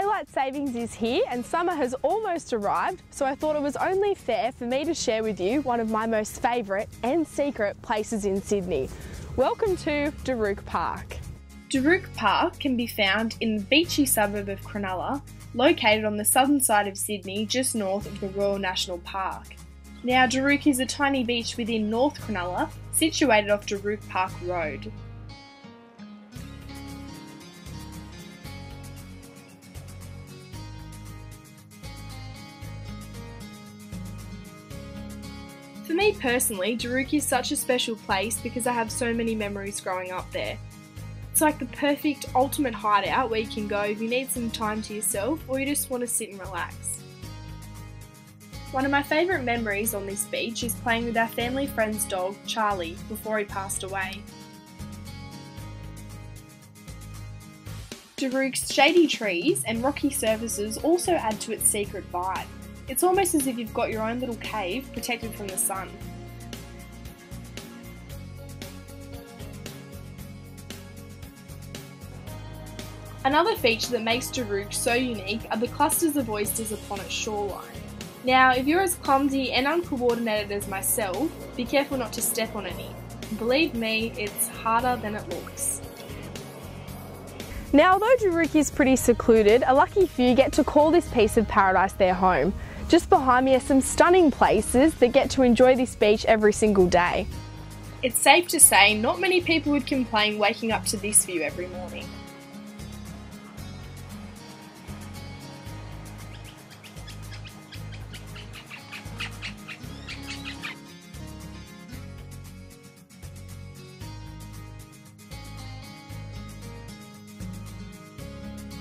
Daylight savings is here and summer has almost arrived, so I thought it was only fair for me to share with you one of my most favourite and secret places in Sydney. Welcome to Darook Park. Darook Park can be found in the beachy suburb of Cronulla, located on the southern side of Sydney, just north of the Royal National Park. Now, Darook is a tiny beach within North Cronulla, situated off Darook Park Road. For me personally, Darook is such a special place because I have so many memories growing up there. It's like the perfect ultimate hideout where you can go if you need some time to yourself or you just want to sit and relax. One of my favourite memories on this beach is playing with our family friend's dog, Charlie, before he passed away. Darook's shady trees and rocky surfaces also add to its secret vibe. It's almost as if you've got your own little cave protected from the sun. Another feature that makes Darook so unique are the clusters of oysters upon its shoreline. Now, if you're as clumsy and uncoordinated as myself, be careful not to step on any. Believe me, it's harder than it looks. Now, although Darook is pretty secluded, a lucky few get to call this piece of paradise their home. Just behind me are some stunning places that get to enjoy this beach every single day. It's safe to say not many people would complain waking up to this view every morning.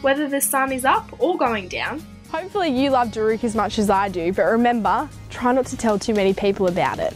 Whether the sun is up or going down, Hopefully you love Darook as much as I do, but remember, try not to tell too many people about it.